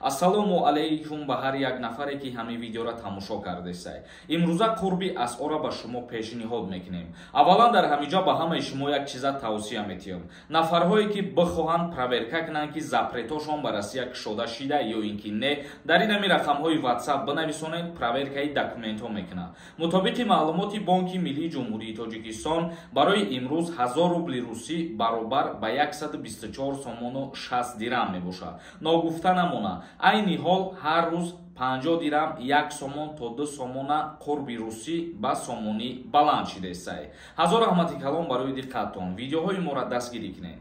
ассалому алайкум ба ҳар як нафаре ки ҳамин видеоро тамошо кардесай имрӯза қурби асъора ба шумо пешниҳод мекунем. Аввалан дар ҳаминҷо ба ҳамаи шумо як чиза тавсия метиҳам нафарҳое ки бихоҳанд проверка кунанд ки запретошон ба россия кушода шида ё ин ки не дар ин ҳамин рақамҳои ватсап бинависонед проверкаи документҳо мекунанд. Мутобиқи маълумоти бонки миллии ҷумҳурии тоҷикистон барои имрӯз ҳазор рубли русӣ баробар ба 124 сомону 60 дирам мебошад. Ногуфта намонад айни ҳол ҳар рӯз 50 дирам 1 сомон то 2 сомона қурби русӣ ба сомонӣ баланд шидесай. Ҳазор раҳмати калон барои диққаттон видеоҳои моро дастгирӣ кунед